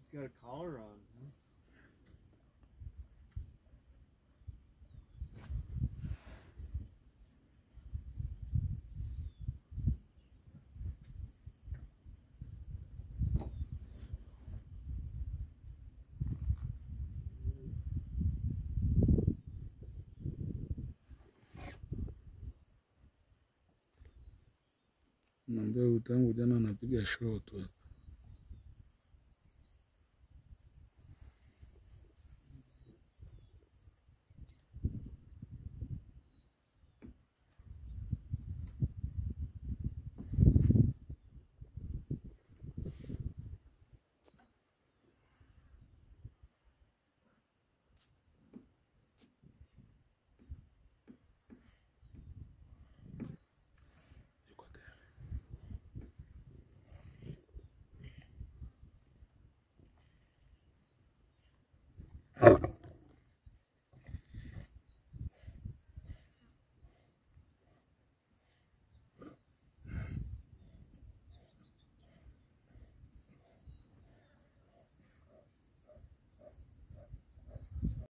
He's got a collar on. Huh? Naambia utangu jana anapiga show tu.